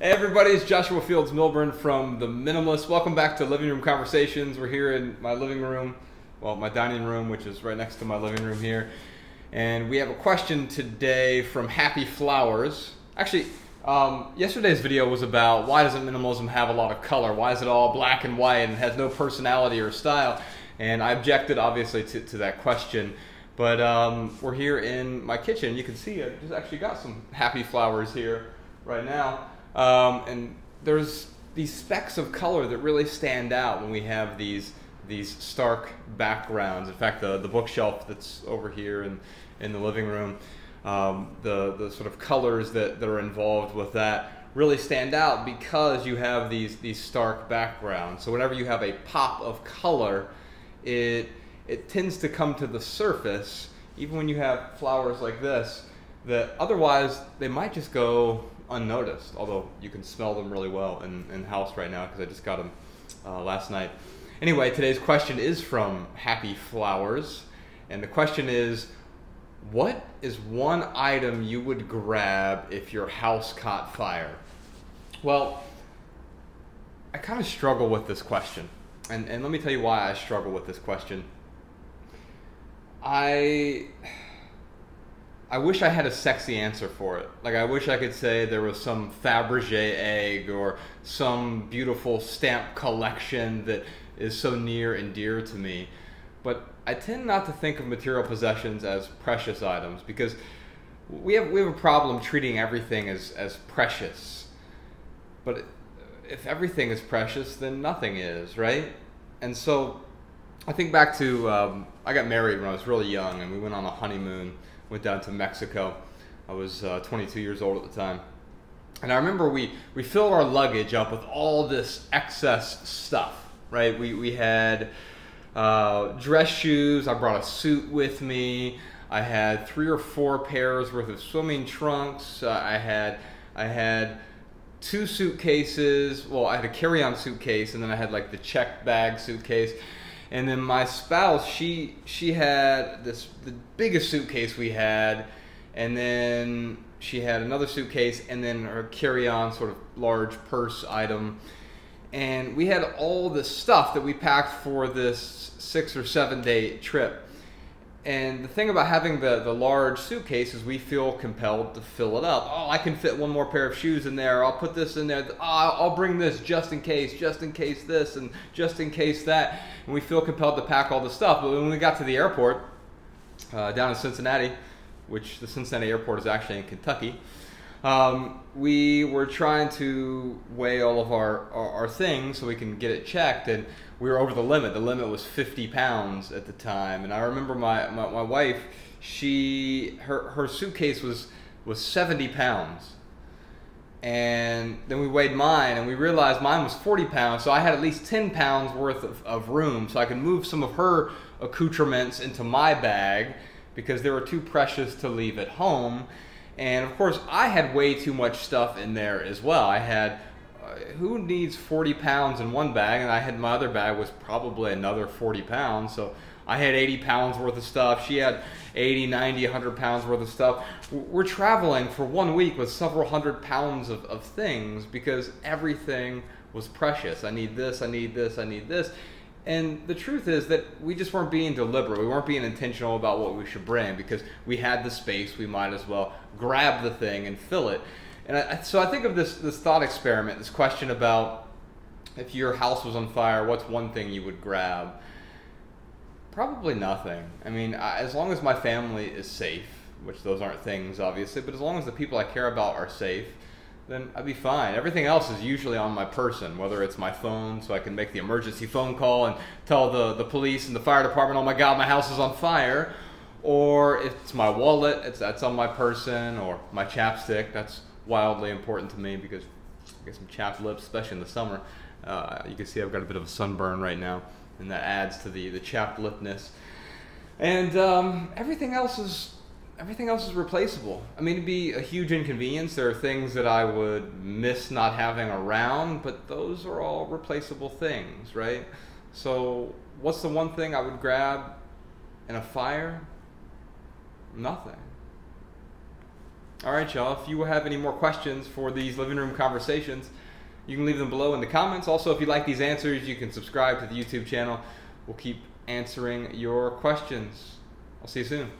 Hey everybody, it's Joshua Fields Millburn from The Minimalist. Welcome back to Living Room Conversations. We're here in my living room, well, my dining room, which is right next to my living room here. And we have a question today from Happy Flowers. Actually, um, yesterday's video was about why doesn't minimalism have a lot of color? Why is it all black and white and has no personality or style? And I objected, obviously, to, to that question. But um, we're here in my kitchen. You can see I just actually got some Happy Flowers here right now. Um, and there's these specks of color that really stand out when we have these these stark backgrounds. In fact, the, the bookshelf that's over here in, in the living room, um, the, the sort of colors that, that are involved with that really stand out because you have these, these stark backgrounds. So whenever you have a pop of color, it, it tends to come to the surface, even when you have flowers like this, that otherwise they might just go unnoticed, although you can smell them really well in, in house right now because I just got them uh, last night. Anyway, today's question is from Happy Flowers, and the question is, what is one item you would grab if your house caught fire? Well, I kind of struggle with this question, and, and let me tell you why I struggle with this question. I I wish I had a sexy answer for it. Like I wish I could say there was some Fabergé egg or some beautiful stamp collection that is so near and dear to me. But I tend not to think of material possessions as precious items because we have we have a problem treating everything as as precious. But if everything is precious, then nothing is, right? And so I think back to um, I got married when I was really young, and we went on a honeymoon went down to Mexico. I was uh, 22 years old at the time. And I remember we, we filled our luggage up with all this excess stuff, right? We, we had uh, dress shoes. I brought a suit with me. I had three or four pairs worth of swimming trunks. Uh, I had I had two suitcases. Well, I had a carry-on suitcase, and then I had like the check bag suitcase. And then my spouse, she she had this the biggest suitcase we had, and then she had another suitcase, and then her carry-on sort of large purse item, and we had all this stuff that we packed for this six or seven day trip. And the thing about having the, the large suitcase is we feel compelled to fill it up. Oh, I can fit one more pair of shoes in there. I'll put this in there. Oh, I'll bring this just in case, just in case this, and just in case that. And we feel compelled to pack all the stuff. But when we got to the airport uh, down in Cincinnati, which the Cincinnati airport is actually in Kentucky, um, we were trying to weigh all of our, our, our, things so we can get it checked, and we were over the limit. The limit was 50 pounds at the time, and I remember my, my, my wife, she her, her suitcase was was 70 pounds, and then we weighed mine, and we realized mine was 40 pounds, so I had at least 10 pounds worth of, of room, so I could move some of her accoutrements into my bag because they were too precious to leave at home and of course, I had way too much stuff in there as well. I had, uh, who needs 40 pounds in one bag? And I had my other bag was probably another 40 pounds. So I had 80 pounds worth of stuff. She had 80, 90, 100 pounds worth of stuff. We're traveling for one week with several hundred pounds of, of things because everything was precious. I need this, I need this, I need this. And the truth is that we just weren't being deliberate. We weren't being intentional about what we should bring because we had the space. We might as well grab the thing and fill it. And I, so I think of this this thought experiment, this question about if your house was on fire, what's one thing you would grab? Probably nothing. I mean, as long as my family is safe, which those aren't things obviously, but as long as the people I care about are safe, then I'd be fine. Everything else is usually on my person, whether it's my phone so I can make the emergency phone call and tell the, the police and the fire department, oh my God, my house is on fire, or it's my wallet, it's, that's on my person, or my chapstick, that's wildly important to me because I get some chapped lips, especially in the summer. Uh, you can see I've got a bit of a sunburn right now, and that adds to the, the chapped lipness. And um, everything else is everything else is replaceable. I mean, it'd be a huge inconvenience. There are things that I would miss not having around, but those are all replaceable things, right? So, what's the one thing I would grab in a fire? Nothing. All right, y'all. If you have any more questions for these living room conversations, you can leave them below in the comments. Also, if you like these answers, you can subscribe to the YouTube channel. We'll keep answering your questions. I'll see you soon.